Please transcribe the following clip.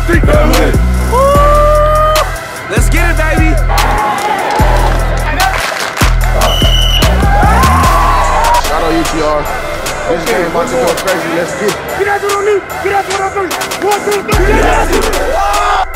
One, two, three. Family. Let's get it, baby. Shout out UTR. This game about to go crazy. Let's get it. Get out on me. Get out on me. One, two, three. Get out. Baby,